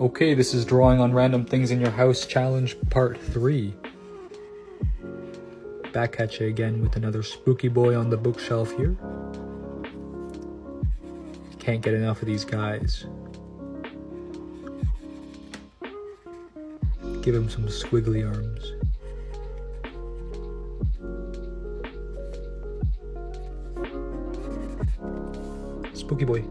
Okay, this is drawing on random things in your house challenge part 3. Back at you again with another spooky boy on the bookshelf here. Can't get enough of these guys. Give him some squiggly arms. Spooky boy.